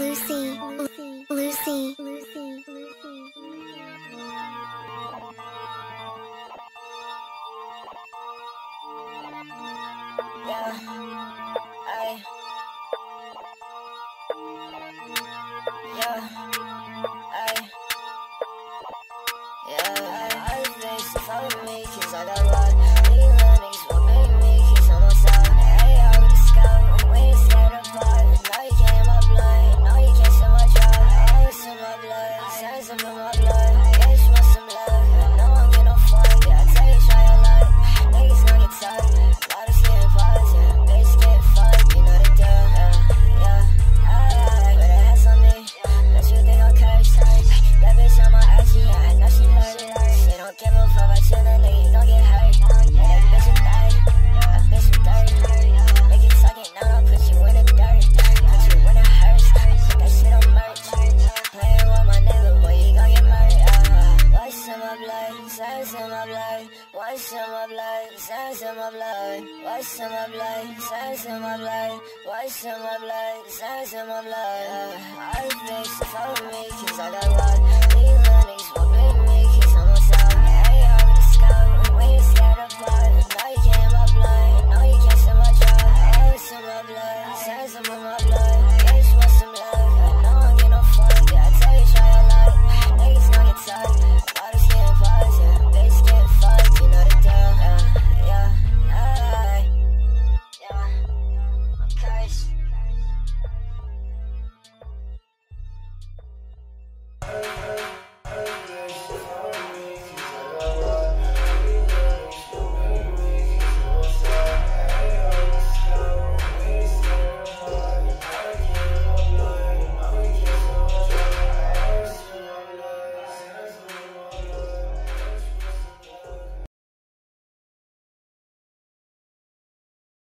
Lucy, Lucy, Lucy, Lucy, Yeah, I. Yeah, I. Yeah, I I think follow me, cause I got. Sex in my blood, what's in my blood, sex in my blood, what's in my blood, sex in my blood, what's in my blood, sex in my blood. I've been so make.